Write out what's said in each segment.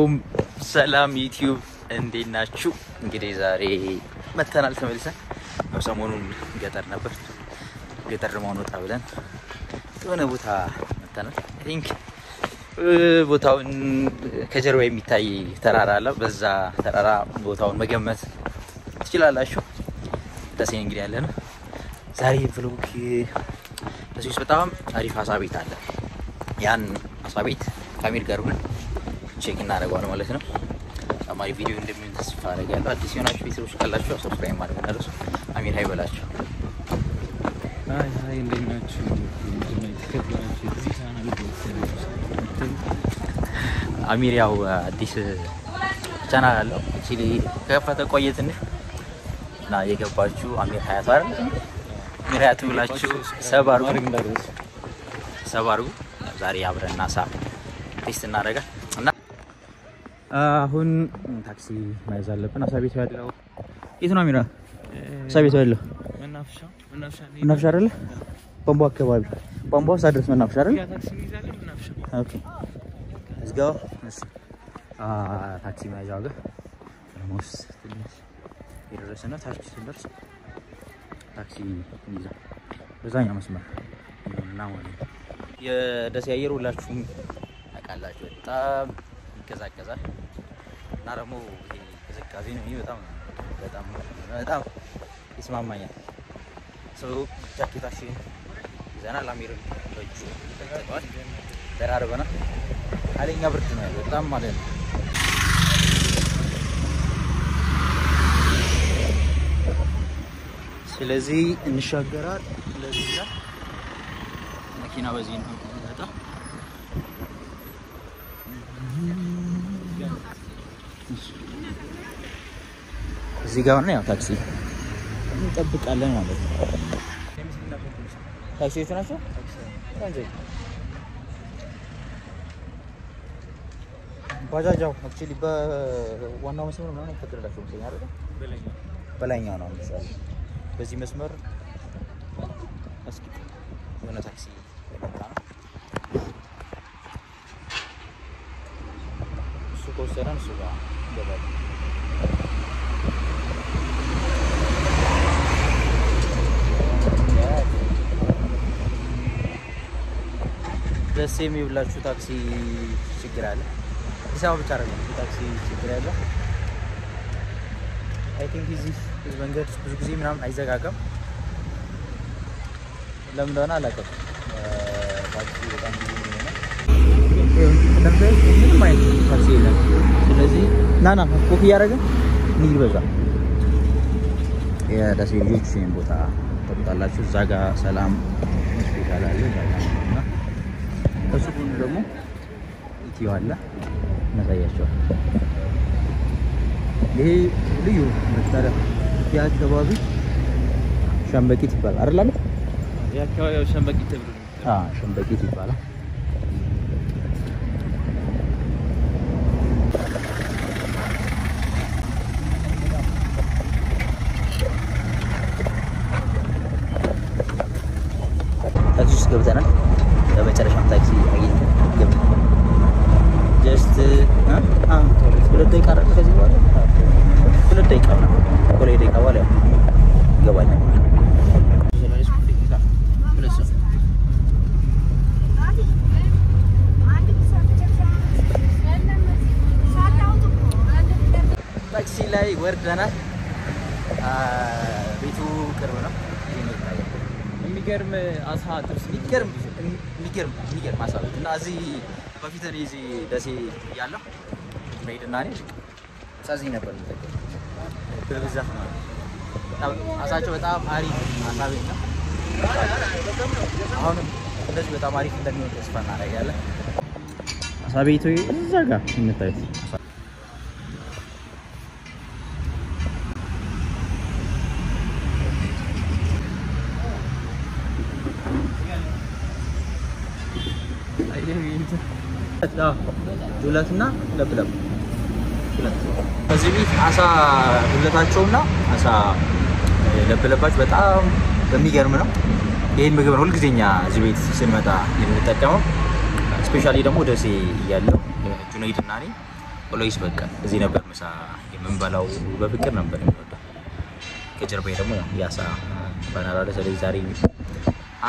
አለይኩም ሰላም ዩቲዩብ እንዴት ናችሁ? እንግዲህ ዛሬ መተናል ተመልሰን። ሰሞኑን ገጠር ነበር። ገጠር ለመሆን ወጣ ብለን የሆነ ቦታ መተናል። think ቦታውን ከጀርባ የሚታይ ተራራ አለ። በዛ ተራራ ቦታውን መገመት ትችላላችሁ። ደሴ እንግዲህ ያለ ነው ዛሬ vlog። ደሴ ውስጥ በጣም አሪፍ አሳ ቤት አለ። ያን አሳ ቤት ከአሚር ጋር ሆነን check እናደርገዋል ማለት ነው። ተጨማሪ ቪዲዮ እንደሚሆን ተስፋ አደርጋለሁ። አዲስ የሆናችሁ ቤተሰቦች ካላችሁ subscribe ማድረግ እንዳትረሱ። አሚር hi በላቸው። hi hi እንዴት ናችሁ? አሚር ያው አዲስ ቻናል አለው actually ከከፈተ ቆየ ትንሽ እና የገባችሁ አሚር ሀያት አይደል? አሚር ሀያት ብላችሁ sub አድርጉ sub አድርጉ። ዛሬ አብረን እና አሳ taste እናደርጋል እና አሁን ታክሲ መያዝ አለብን። አሳ ቤቱ ያለው የት ነው? አሚራ አሳ ቤቱ ያለው መናፈሻ አይደለ? ቧንቧ አካባቢ ቧንቧ ውስጥ አድረስ መናፈሻ አይደለ? ታክሲ okay መያዣው ጋር almost ትንሽ የደረሰ ነው። ታክሲ ስንደርስ ታክሲ ይዛ በዛኛው መስመር እና ማለት ነው። የደሴ አየር ሁላችሁም ታውቃላችሁ፣ በጣም ይቀዛቀዛል እና ደግሞ ቅዝቃዜ ነው። በጣም በጣም በጣም ይስማማኛል። ሰው ጃኬታችን ይዘናል። አሚርም በእጁ ተጠቅሟል። ደራርበናል። ኃይለኛ ብርድ ነው በጣም ማለት ነው። ስለዚህ እንሻገራል። ስለዚህ እዛ መኪና በዚህ ነው የሚመጣ። እዚህ ጋር ነው ያው ታክሲ እንጠብቃለን ማለት ነው። ታክሲዎቹ ናቸው። ባጃጃው አክቹሊ በዋናው መስመር ምናምን አይፈቅድላቸውም መሰለኝ አይደል? በላይኛው ነው በዚህ መስመር እስኪ የሆነ ታክሲ ደስ የሚብላችሁ ታክሲ ችግር አለ። አዲስ አበባ ብቻ አይደለም ታክሲ ችግር ያለ። አይ ቲንክ እዚህ መንገድ ብዙ ጊዜ ምናምን አይዘጋጋም። ለምን እንደሆነ አላውቅም። ታክሲ በጣም ብዙ እንደምታዩት ምንም አይነት ታክሲ የለም። ስለዚህ ና ና ኮፊ እያደረገ እንሂድ በዛ የደሴ ልጆች ይህን ቦታ ተቁጣላችሁ። እዛ ጋ ሰላም ሆስፒታል አለ። እዛ ጋ ከሱ ጎን ደግሞ ኢትዮ አለ። እናሳያቸዋል። ይሄ ልዩ መጠሪያ የአካባቢ ሸምበቂት ይባላል አይደል? የአካባቢው ተብሎ የሚጠራው። አዎ ሸምበቂት ይባላል። ውስጥ ገብተናል። በመጨረሻም ታክሲ አግኝተን ገብተናል። just ሁለት ደቂቃ አይደል? ከዚህ በኋላ ሁለት ደቂቃ ሁለት ደቂቃ በኋላ ይገባኛል። ታክሲ ላይ ወርደናል። ቤቱ ቅርብ ነው። የሚገርም አሳ ጥብስ የሚገርም የሚገርም የሚገርም ቤት እና እዚህ በፊት እኔ እዚህ ደሴ ያለሁ መሄድና እኔ እዚህ ነበር በብዛት ማለት አሳቸው በጣም አሪፍ አሳ ቤት ነው። አሁንም እንደዚህ በጣም አሪፍ እንደሚሆን ተስፋ እናደርጋለን። አሳ ቤቱ እዛ ጋር የምታዩት ዱለትና ለብለብ ከዚህ ቤት አሳ ዱለታቸውና አሳ ለብለባቸው በጣም በሚገርም ነው። ይህን ምግብ ነው ሁልጊዜ እኛ እዚህ ቤት ስንመጣ የምንጠቀመው። specially ደግሞ ደሴ እያለው ጁነይድ እና እኔ always በቃ እዚህ ነበር ምሳ የምንበላው። በፍቅር ነበር የሚወጣው። ከጀርባዬ ደግሞ banner አለ። ስለዚህ ዛሬ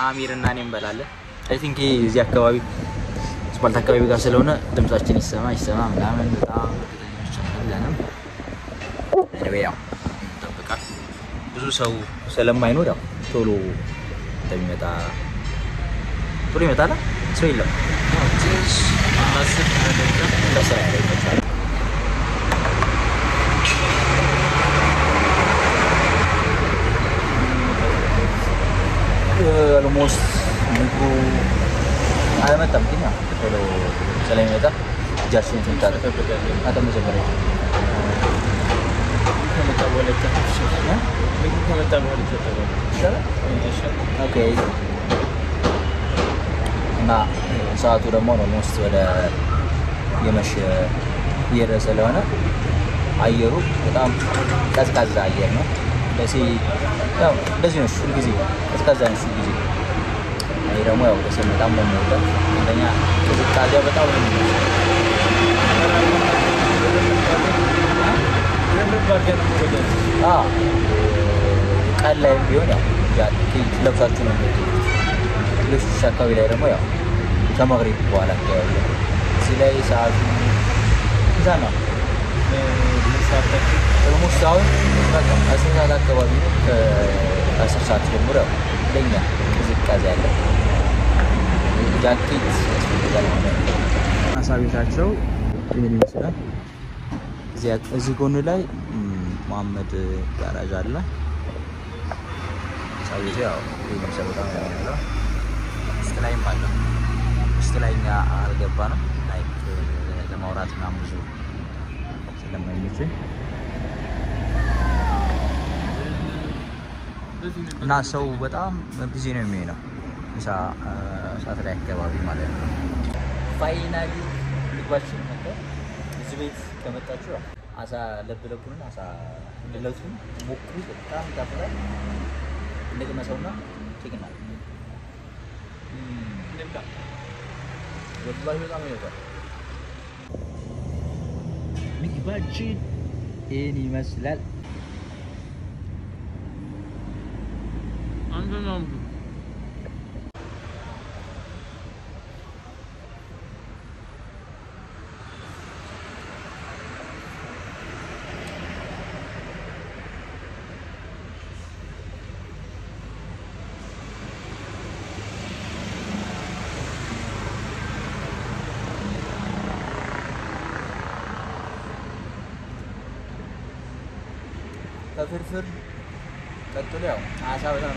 አሚር እና እኔ እንበላለን። I think እዚህ አካባቢ አስፋልት አካባቢ ጋር ስለሆነ ድምጻችን ይሰማ ይሰማ ምናምን በጣም ለንም anyway ያው ይጠብቃል። ብዙ ሰው ስለማይኖር ያው ቶሎ እንደሚመጣ ቶሎ ይመጣል። ሰው የለም ትንሽ አስር ደቂቃ ለስራ ያለ ይመጣል። almost ምግቡ አልመጣም፣ ግን ቶሎ ስለሚመጣ እጃችንን ስንታጠብ አንተ መጀመሪያ እና ሰዓቱ ደግሞ almost ወደ የመሸ እየሄደ ስለሆነ አየሩ በጣም ቀዝቃዛ አየር ነው። ደሴ እንደዚህ ነው ሁልጊዜ ቀዝቃዛ ነው ሁልጊዜ። እኔ ደግሞ ያው ደሴ በጣም ነው የምወደው። አንደኛ ቅዝቃዜው በጣም ነው ቀን ላይም ቢሆን ያው ለብሳችሁ ነው ሌሎች አካባቢ ላይ ደግሞ ያው ከመግሪብ በኋላ ነው። እዚህ ላይ ሰዓቱ እዛ ነው almost አሁን አስር ሰዓት አካባቢ ነው። ከአስር ሰዓት ጀምሮ ያው ለኛ ቅዝቃዜ አለ። ጃኬት ያስፈልጋል ይህን ይመስላል። እዚህ ጎን ላይ መሀመድ ጋራዥ አለ። ውስጥ ላይም አለ። ውስጥ ላይ እኛ like ለማውራት ምናምን ብዙ ስለማይመቸኝ እና ሰው በጣም busy ነው የሚሆነው ምሳ ሰዓት ላይ አካባቢ ማለት ነው። finally ምግባችን መጣ። እዚህ ቤት ከመጣችሁ አሳ ለብለቡን አሳ ዱለቱን ሞክሩ። በጣም ይጣፍጣል። እንቅመሰውና ቼክ እናድርግ። ወላሂ በጣም ይወጣል። ምግባችን ይህን ይመስላል። ከፍርፍር ቀጥሎ ያው አሳ በጣም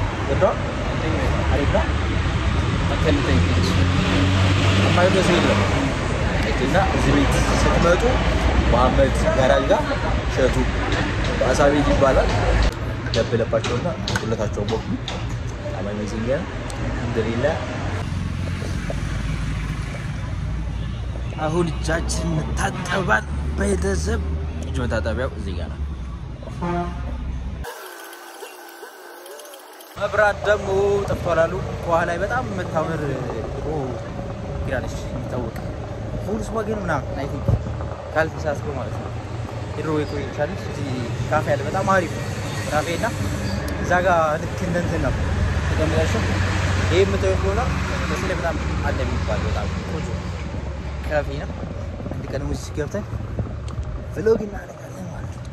ሰው የለም። እና እዚህ ቤት ስትመጡ መሀመድ ጋራጅ ጋር ሸቱ አሳ ቤት ይባላል። ለብለባቸውና ዱለታቸው both amazing አልሐምዱሊላህ። አሁን እጃችን እንታጠባል። ቤተሰብ እጅ መታጠቢያው እዚህ ጋር ነው። መብራት ደግሞ ጠፍቷላሉ። ከኋላ ላይ በጣም የምታምር ግራለች የሚታወቅ ቮልክስዋገን ምናምን አይ ቲንክ ካልተሳሳትኩ ማለት ነው። የድሮ የቆየቻለች እዚህ ካፌ አለ። በጣም አሪፍ ካፌ እና እዛ ጋር ልክ እንደ ነው ተቀምጣችሁ ይህ የምታዩት በዚህ ላይ በጣም አለ የሚባል በጣም ቆንጆ ካፌ ነው። አንድ ቀን ውስጥ ገብተን ቭሎግ እናደርጋለን ማለት ነው።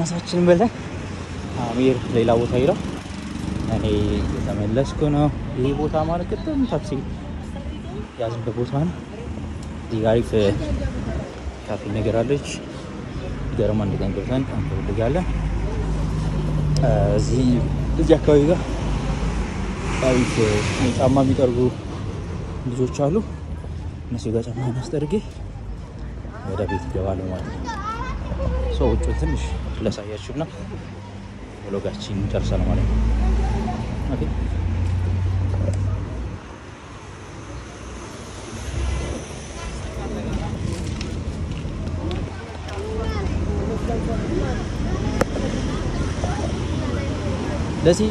ምሳችንን በልተን አሚር ሌላ ቦታ ሄደው እኔ እየተመለስኩ ነው። ይሄ ቦታ ማለት ቅድም ታክሲ ያዝንበት ቦታ ነው። እዚህ አሪፍ ካፌ ነገር አለች። ገርማ አንድ ገብተን እንፈልጋለን። እዚህ አካባቢ ጋር አሪፍ ጫማ የሚጠርጉ ልጆች አሉ። እነሱ ጋር ጫማ አስጠርጌ ወደ ቤት እገባለሁ ማለት ነው። ውጭ ትንሽ ላሳያችሁና ብሎጋችን እንጨርሳለን ማለት ነው። ለዚህ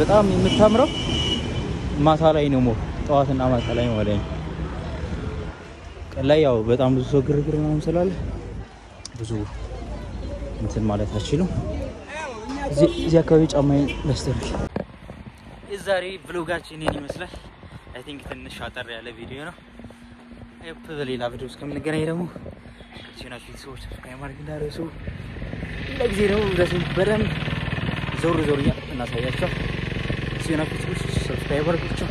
በጣም የምታምረው ማታ ላይ ነው። ሞር ጠዋትና ማታ ላይ ማለት ነው። ቀን ላይ ያው በጣም ብዙ ሰው ግርግር ምናምን ስላለ ብዙ እንትን ማለት አችልም። እዚህ አካባቢ ጫማዬን ላስጠርግ። የዛሬ vlog አችን ይህን ይመስላል። I think ትንሽ አጠር ያለ ቪዲዮ ነው። በሌላ ቪዲዮ እስከምንገናኝ አዲስ የሆናችሁ ሰዎች subscribe ማድረግ እንዳትረሱ ለጊዜ ደግሞ ደስ በደንብ ዞር ዞር እናሳያቸው። ሲሆናችሁ ሰብስክራይብ አድርጉቸው።